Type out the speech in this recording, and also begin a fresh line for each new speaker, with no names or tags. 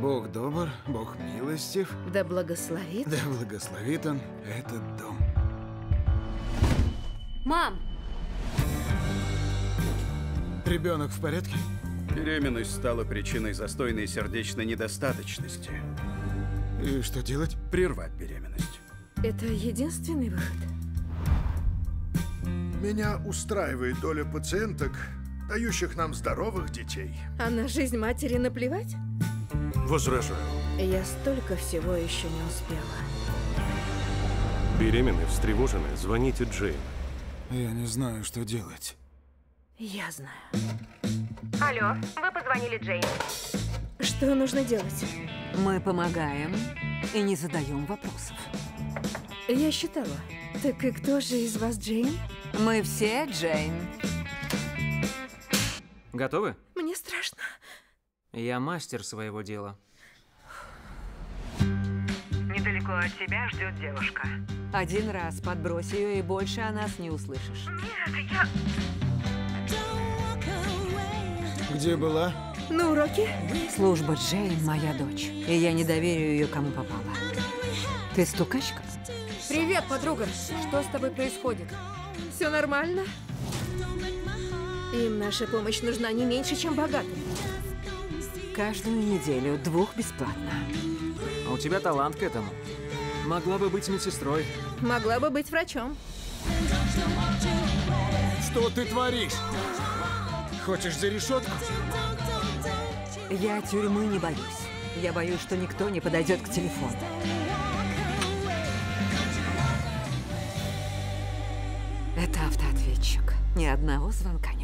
Бог добр, Бог милостив,
Да благословит.
да благословит он этот дом.
Мам!
Ребенок в порядке?
Беременность стала причиной застойной сердечной недостаточности.
И что делать?
Прервать беременность.
Это единственный выход.
Меня устраивает доля пациенток, дающих нам здоровых детей.
А на жизнь матери наплевать?
Возражаю.
Я столько всего еще не успела.
Беременны, встревожены, звоните Джейн.
Я не знаю, что делать.
Я знаю.
Алло, вы позвонили Джейн.
Что нужно делать?
Мы помогаем и не задаем вопросов.
Я считала. Так и кто же из вас Джейн?
Мы все Джейн.
Готовы?
Мне страшно.
Я мастер своего дела.
Недалеко от тебя ждет девушка.
Один раз подбрось ее, и больше о нас не услышишь.
Нет, я...
Где была?
На уроке?
Служба Джейн моя дочь, и я не доверю ее кому попало. Ты стукачка?
Привет, подруга. Что с тобой происходит? Все нормально? Им наша помощь нужна не меньше, чем богатым.
Каждую неделю двух бесплатно.
А у тебя талант к этому. Могла бы быть медсестрой.
Могла бы быть врачом.
Что ты творишь? Хочешь за решетку?
Я тюрьмы не боюсь. Я боюсь, что никто не подойдет к телефону. Это автоответчик. Ни одного звонка нет.